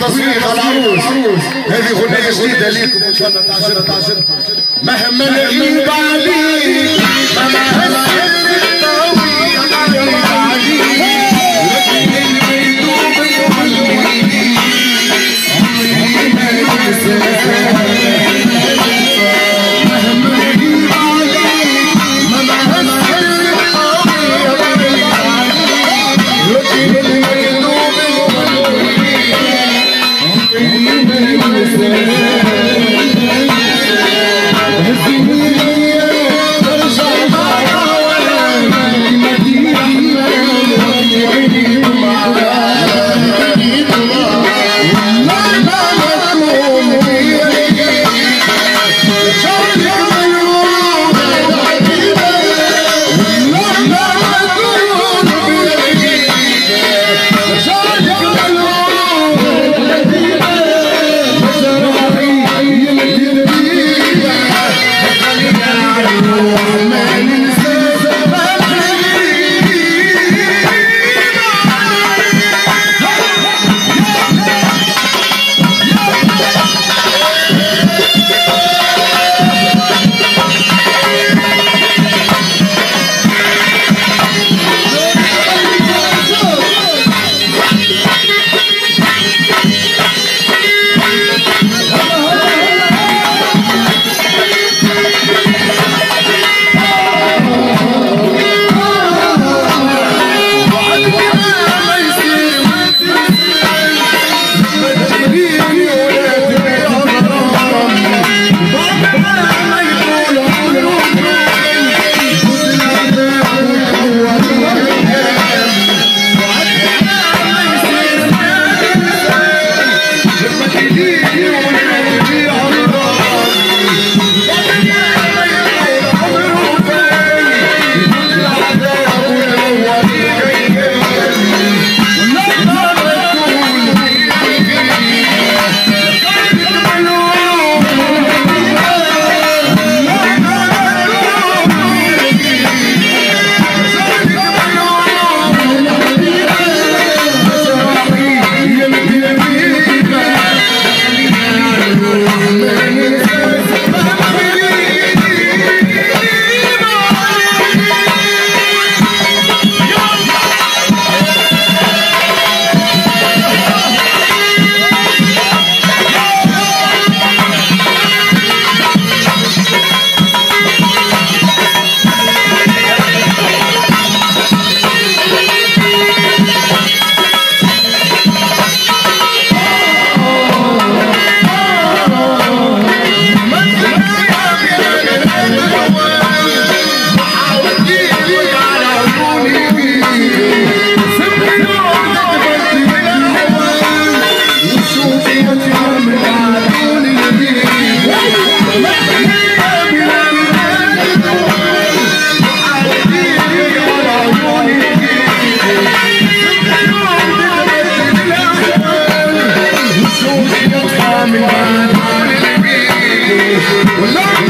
تصفيق العروس. هذه غنية جديدة ليكم ان شاء الله مهما نغيب عليك مهما Well, I'm